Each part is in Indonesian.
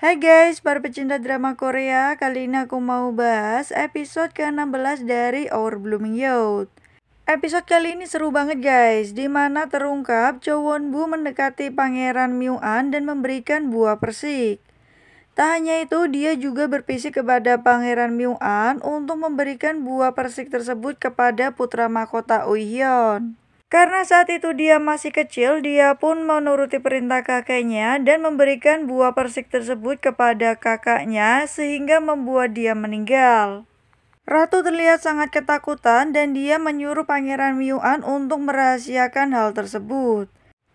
Hai guys, para pecinta drama Korea, kali ini aku mau bahas episode ke-16 dari Our Blooming Youth. Episode kali ini seru banget guys, di mana terungkap Cho Won Bu mendekati Pangeran Miu An dan memberikan buah persik. Tak hanya itu, dia juga berpisik kepada Pangeran Miu An untuk memberikan buah persik tersebut kepada putra mahkota Ui Hyun. Karena saat itu dia masih kecil, dia pun menuruti perintah kakeknya dan memberikan buah persik tersebut kepada kakaknya sehingga membuat dia meninggal. Ratu terlihat sangat ketakutan dan dia menyuruh Pangeran Miuan untuk merahasiakan hal tersebut.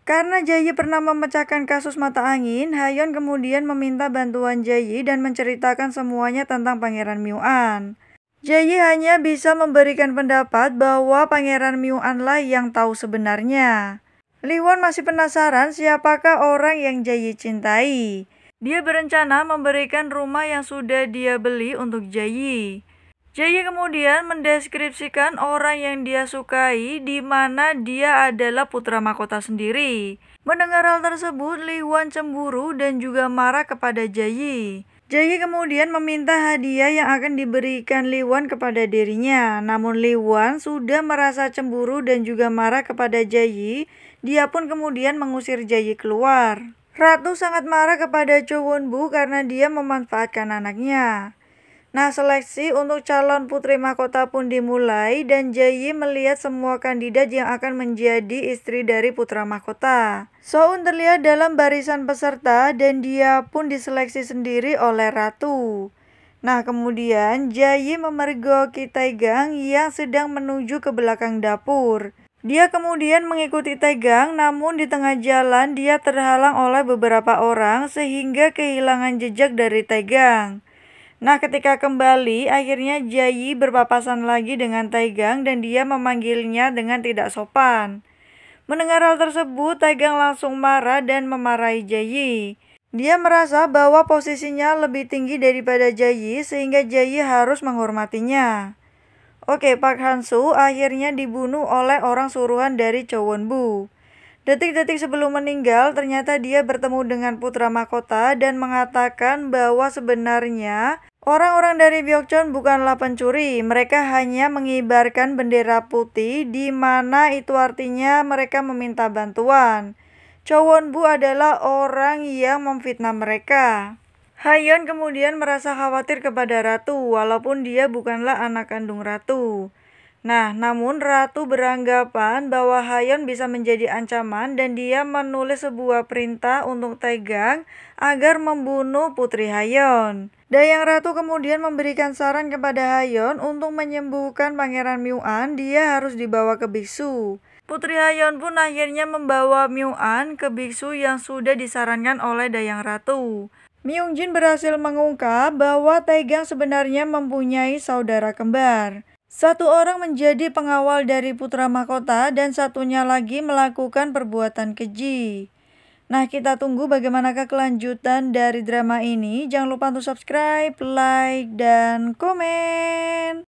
Karena Jayi pernah memecahkan kasus mata angin, Hayon kemudian meminta bantuan Jayi dan menceritakan semuanya tentang Pangeran Miuan. Jayi hanya bisa memberikan pendapat bahwa Pangeran Miuan lah yang tahu sebenarnya. Liwon masih penasaran siapakah orang yang Jayi cintai. Dia berencana memberikan rumah yang sudah dia beli untuk Jayi. Jayi kemudian mendeskripsikan orang yang dia sukai di mana dia adalah putra mahkota sendiri. Mendengar hal tersebut, Liwon cemburu dan juga marah kepada Jayi. Jayi kemudian meminta hadiah yang akan diberikan Liwan kepada dirinya. Namun Liwan sudah merasa cemburu dan juga marah kepada Jayi. Dia pun kemudian mengusir Jayi keluar. Ratu sangat marah kepada Cho Won Bu karena dia memanfaatkan anaknya. Nah, seleksi untuk calon putri mahkota pun dimulai dan Jayi melihat semua kandidat yang akan menjadi istri dari putra mahkota. Soun terlihat dalam barisan peserta dan dia pun diseleksi sendiri oleh Ratu. Nah, kemudian Jayi memergoki Taigang yang sedang menuju ke belakang dapur. Dia kemudian mengikuti Taigang, namun di tengah jalan dia terhalang oleh beberapa orang sehingga kehilangan jejak dari Taigang. Nah, ketika kembali, akhirnya Jayi berpapasan lagi dengan Taigang dan dia memanggilnya dengan tidak sopan. Mendengar hal tersebut, Taigang langsung marah dan memarahi Jayi. Dia merasa bahwa posisinya lebih tinggi daripada Jayi sehingga Jayi harus menghormatinya. Oke, Pak Hansu akhirnya dibunuh oleh orang suruhan dari Chowon Bu. Detik-detik sebelum meninggal, ternyata dia bertemu dengan putra mahkota dan mengatakan bahwa sebenarnya orang-orang dari Byokchon bukanlah pencuri. Mereka hanya mengibarkan bendera putih di mana itu artinya mereka meminta bantuan. Chowon Bu adalah orang yang memfitnah mereka. Hayon kemudian merasa khawatir kepada Ratu walaupun dia bukanlah anak kandung Ratu. Nah, namun Ratu beranggapan bahwa Hayon bisa menjadi ancaman dan dia menulis sebuah perintah untuk Tegang agar membunuh Putri Hayon. Dayang Ratu kemudian memberikan saran kepada Hayon untuk menyembuhkan Pangeran Miuan, dia harus dibawa ke biksu. Putri Hayon pun akhirnya membawa Miuan ke biksu yang sudah disarankan oleh Dayang Ratu. Myungjin berhasil mengungkap bahwa Tegang sebenarnya mempunyai saudara kembar. Satu orang menjadi pengawal dari putra mahkota dan satunya lagi melakukan perbuatan keji. Nah, kita tunggu bagaimanakah kelanjutan dari drama ini. Jangan lupa untuk subscribe, like, dan komen.